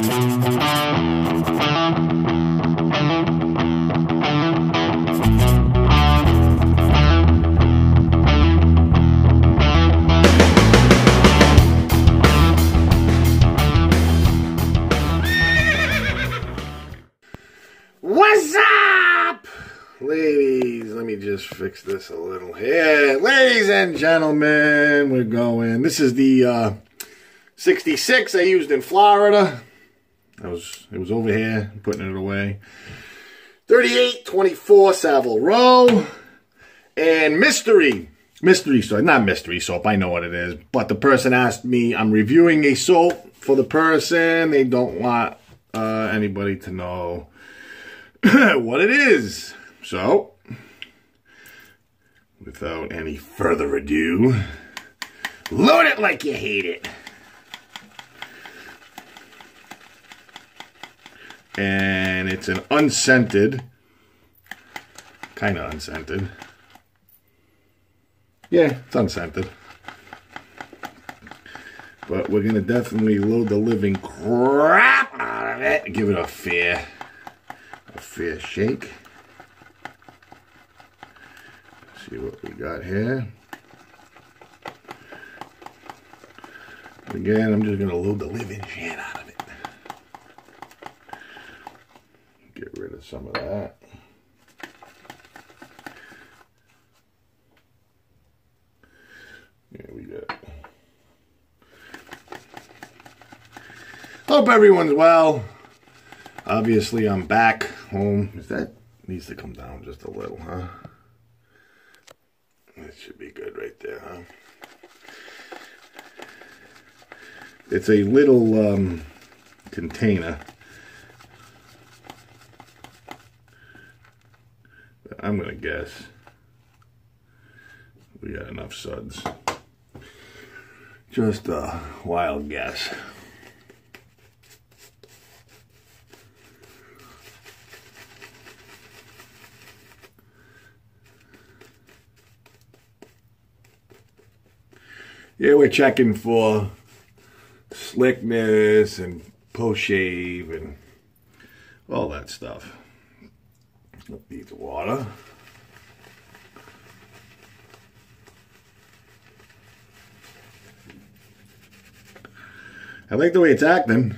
What's up? Ladies, let me just fix this a little here. Ladies and gentlemen, we're going. This is the uh, 66 I used in Florida. I was it was over here, putting it away. 3824 Savile Row. And mystery. Mystery soap. Not mystery soap, I know what it is. But the person asked me, I'm reviewing a soap for the person. They don't want uh, anybody to know what it is. So, without any further ado, load it like you hate it. And it's an unscented, kind of unscented. Yeah, it's unscented. But we're going to definitely load the living crap out of it. Give it a fair a fair shake. See what we got here. Again, I'm just going to load the living shit out of it. Get rid of some of that. We. Hope everyone's well. Obviously, I'm back home. Is that needs to come down just a little, huh? That should be good right there, huh? It's a little um, container. I'm gonna guess we got enough suds. Just a wild guess. Yeah, we're checking for slickness and post shave and all that stuff. Needs water. I like the way it's acting.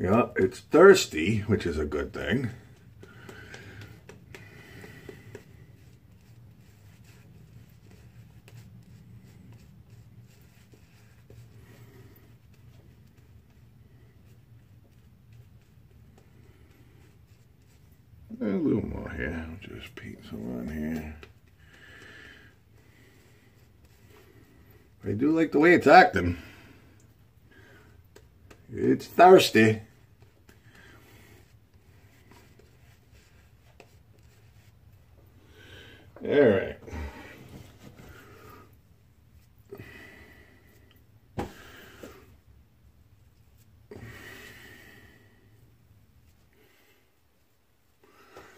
Yeah, it's thirsty, which is a good thing. A little more here. Just paint some on here. I do like the way it's acting. It's thirsty. All right.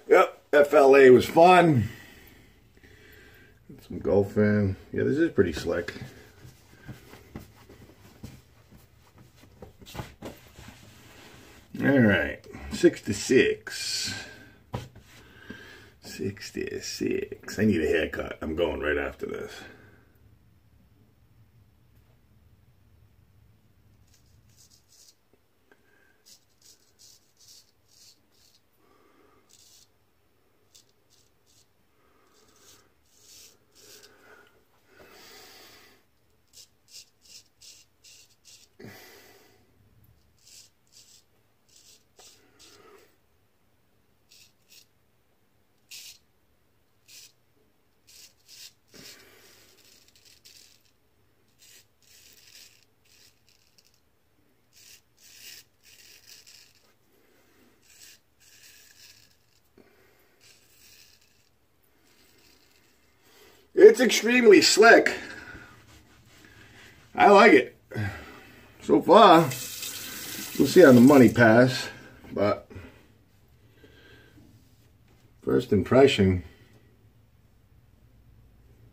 Yep, FLA was fun. Some golfing. Yeah, this is pretty slick. All right, 66. 66. I need a haircut. I'm going right after this. It's extremely slick. I like it. So far, we'll see on the money pass, but First impression,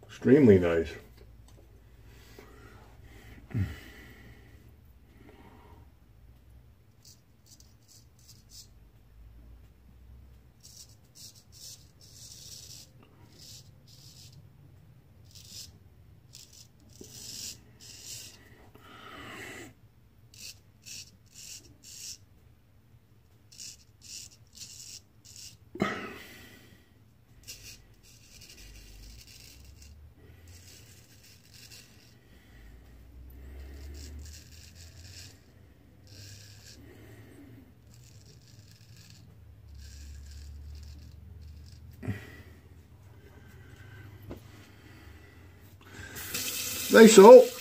extremely nice. Nice soap.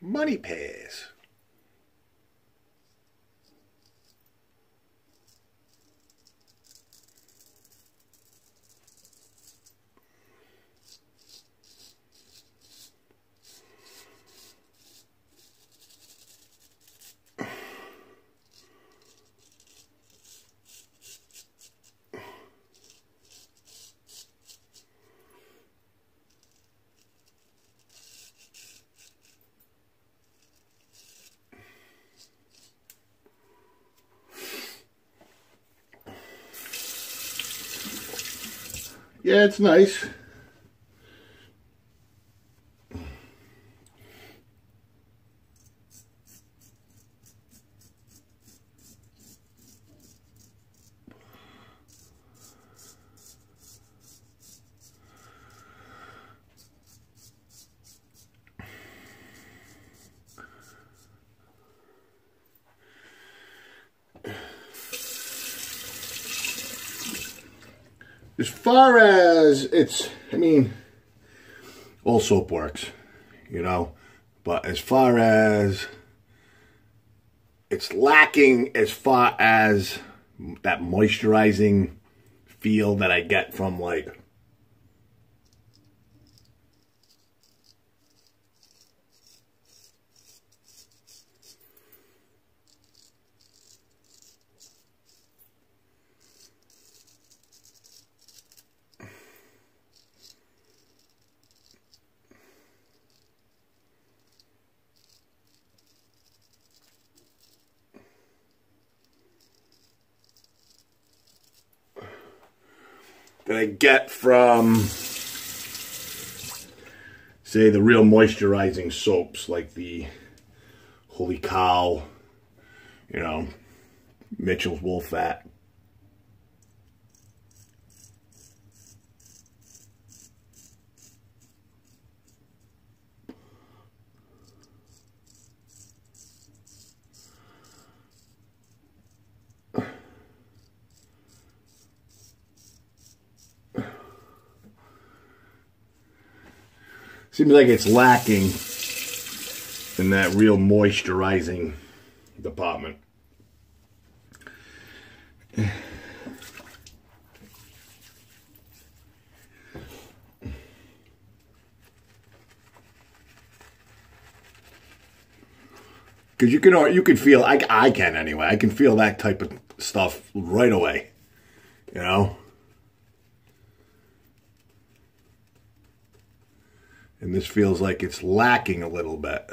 Money Pass. Yeah, it's nice. As far as it's, I mean, all soap works, you know, but as far as it's lacking as far as that moisturizing feel that I get from like that I get from, say, the real moisturizing soaps like the Holy Cow, you know, Mitchell's Wool Fat. Seems like it's lacking in that real moisturizing department. Because you can, you can feel, I, I can anyway, I can feel that type of stuff right away, you know? This feels like it's lacking a little bit.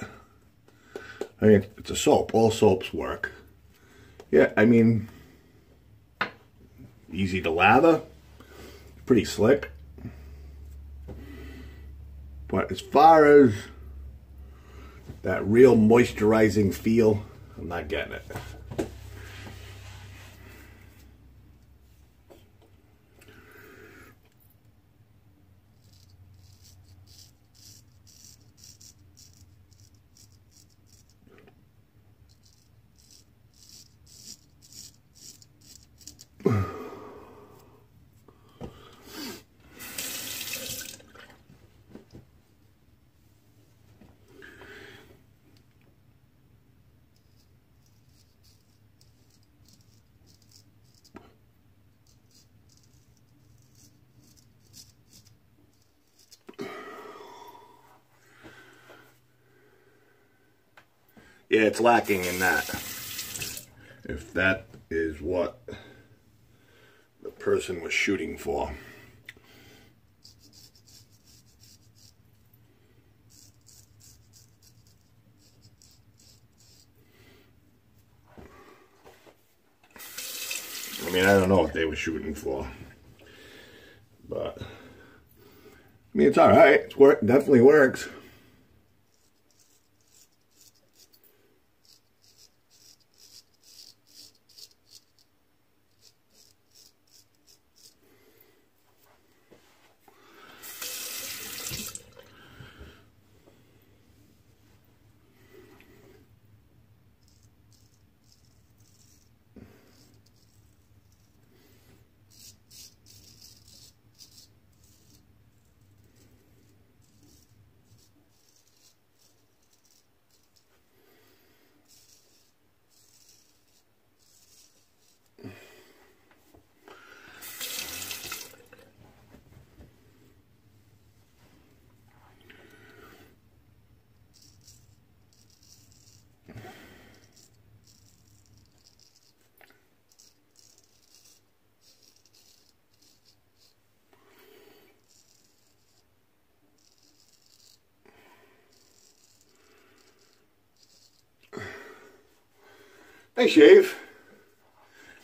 I mean, it's a soap. All soaps work. Yeah, I mean, easy to lather, pretty slick. But as far as that real moisturizing feel, I'm not getting it. Yeah, it's lacking in that. If that is what the person was shooting for. I mean, I don't know what they were shooting for. But, I mean, it's all right. It's work, definitely works. Shave.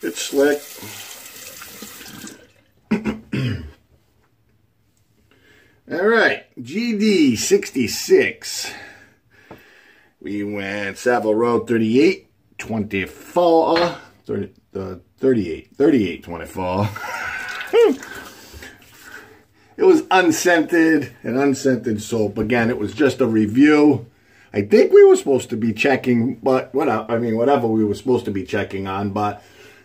It's slick. All right, GD66. We went Savile Row 38, 24, 30, uh, 38, 38, 24. it was unscented, an unscented soap. Again, it was just a review. I think we were supposed to be checking, but whatever, I mean, whatever we were supposed to be checking on, but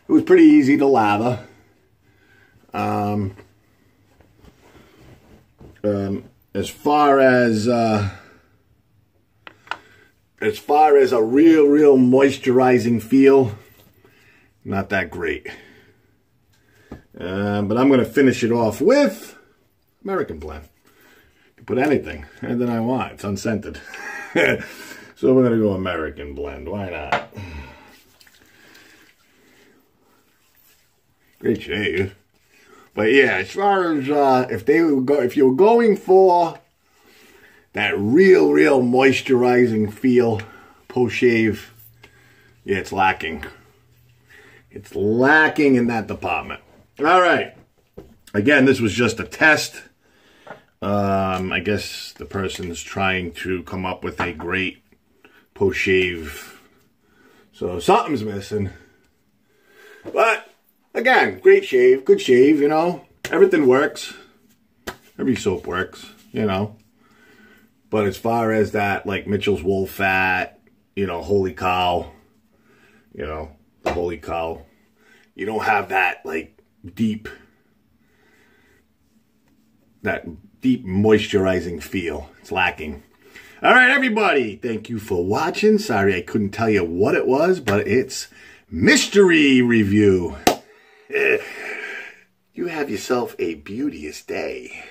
it was pretty easy to lather. Um, um, as far as, uh, as far as a real, real moisturizing feel, not that great. Uh, but I'm going to finish it off with American Blend. You put anything, anything I want. It's unscented. so we're going to go American blend. Why not? Great shave. But yeah, as far as uh, if they go, if you're going for that real, real moisturizing feel post shave, yeah, it's lacking. It's lacking in that department. All right. Again, this was just a test. Um, I guess the person's trying to come up with a great post-shave. So something's missing. But, again, great shave, good shave, you know. Everything works. Every soap works, you know. But as far as that, like Mitchell's Wool Fat, you know, Holy Cow, you know, the Holy Cow, you don't have that, like, deep, that deep moisturizing feel. It's lacking. All right, everybody. Thank you for watching. Sorry I couldn't tell you what it was, but it's mystery review. you have yourself a beauteous day.